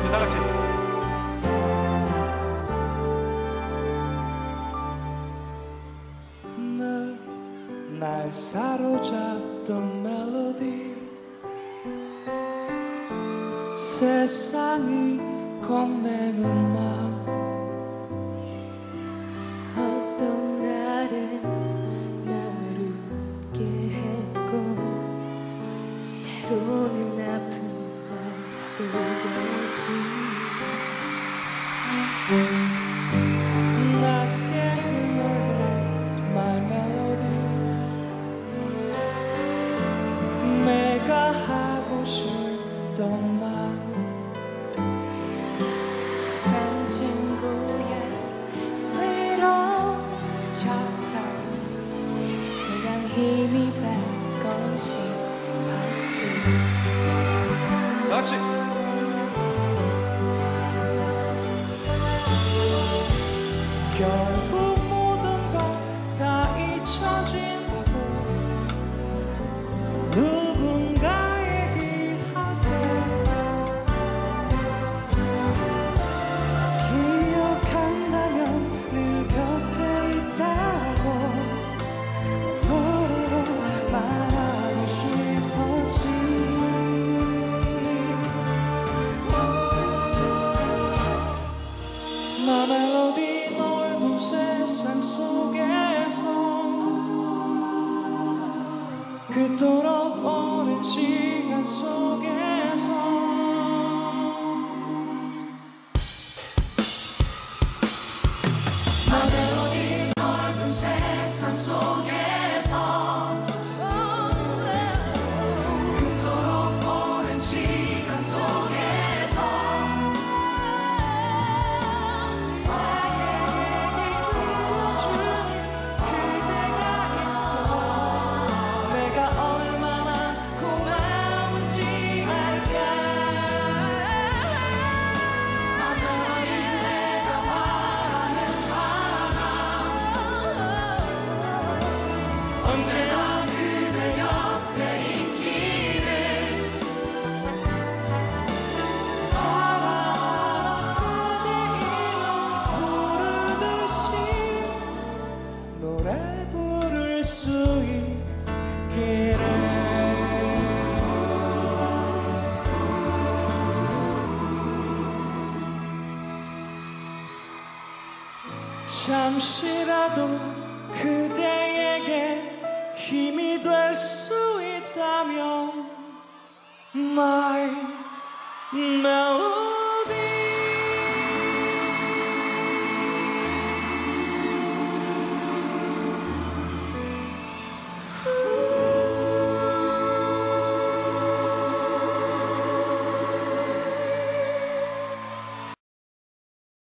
이제 다 사로잡던 멜로디. 세상이 건네는 말 때로는 아픈 날 다보겠지. 낮게 흘러간 my 내가 하고 싶던 말. 한 친구의 위로처럼 그냥 힘이 되고 싶었지 다 같이. 결국 그토록 오랜 시간 속 잠시라도 그대에게 힘이 될 수 있다면 My melody